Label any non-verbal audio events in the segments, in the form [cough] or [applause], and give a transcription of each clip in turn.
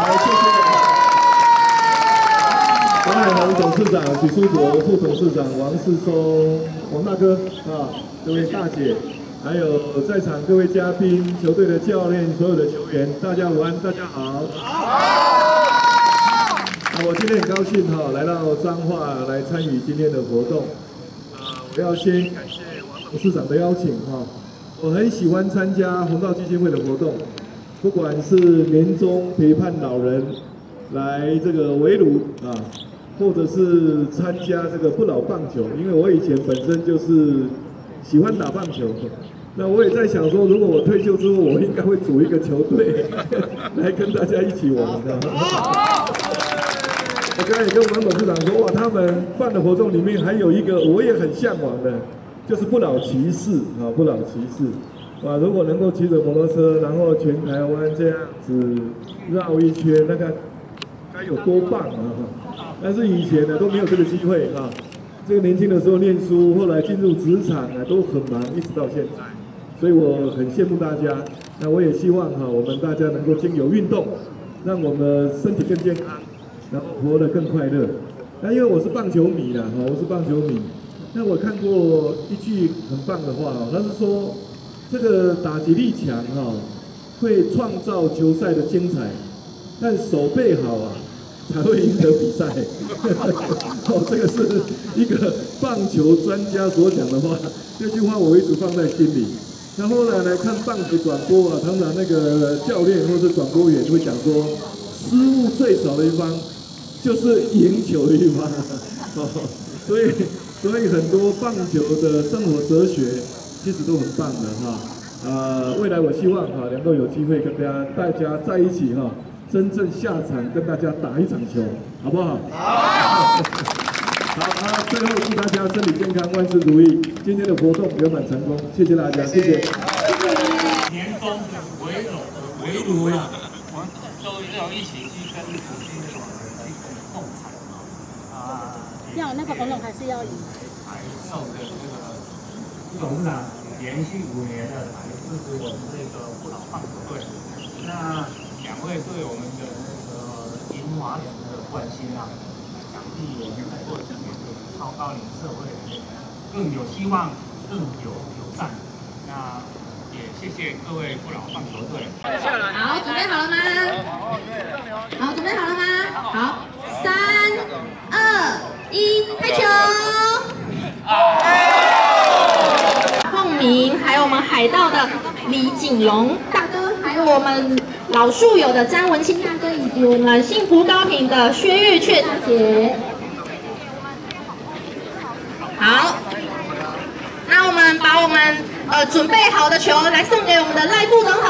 好，谢谢。黄海龙董事长、许书国副董事长、王世松、王大哥啊，各位大姐，还有在场各位嘉宾、球队的教练、所有的球员，大家午安，大家好。好。我今天很高兴哈，来到彰化来参与今天的活动。啊，我要先感谢王董事长的邀请哈，我很喜欢参加红道基金会的活动。不管是年终陪伴老人来这个围炉啊。或者是参加这个不老棒球，因为我以前本身就是喜欢打棒球，那我也在想说，如果我退休之后，我应该会组一个球队 [laughs] 来跟大家一起玩的。我刚才也跟王董事长说，哇，他们办的活动里面还有一个我也很向往的，就是不老骑士啊，不老骑士，哇，如果能够骑着摩托车，然后全台湾这样子绕一圈，那个该有多棒啊！但是以前呢都没有这个机会啊，这个年轻的时候念书，后来进入职场啊都很忙，一直到现在，所以我很羡慕大家。那我也希望哈，我们大家能够经由运动，让我们身体更健康，然后活得更快乐。那因为我是棒球迷啦，哈，我是棒球迷。那我看过一句很棒的话哦，他是说这个打击力强哈，会创造球赛的精彩，但手背好啊。[laughs] 才会赢得比赛。[laughs] 哦，这个是一个棒球专家所讲的话，这句话我一直放在心里。那后来来看棒球转播啊，常常那个教练或者转播员会讲说，失误最少的一方就是赢球的一方。[laughs] 哦，所以所以很多棒球的生活哲学其实都很棒的哈。呃，未来我希望哈能够有机会跟大家大家在一起哈。真正下场跟大家打一场球，好不好？好。好，啊最后祝大家身体健康，万事如意。今天的活动圆满成功，谢谢大家，谢谢。年终的围炉，围炉呀，我们都要一起去跟普京的一起共产啊。要那个红龙还是要赢？还受的这个董事长连续五年的来支持我们这个不老棒球队，那。两位对我们的那个银华人的关心啊，想必我们在过几年的超高龄社会更有希望，更有友善。那也谢谢各位不老棒球队。好，准备好了吗？好，准备好了吗？好，三、二、一，开球！凤鸣，还有我们海盗的李景龙大哥，还有我们。老树友的张文清大哥以及我们幸福高频的薛玉雀大姐，好，那我们把我们呃准备好的球来送给我们的赖副总统，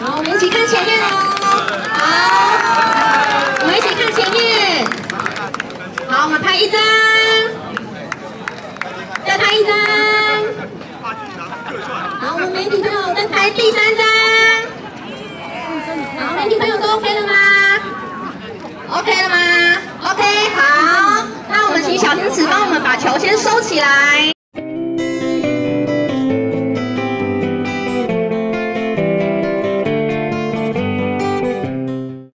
好，我们一起看前面哦，好，我们一起看前面，好，我们拍一张，再拍一张。媒体朋友再拍第三张。好，媒体朋友都 OK 了吗？OK 了吗？OK，好。那我们请小天使帮我们把球先收起来。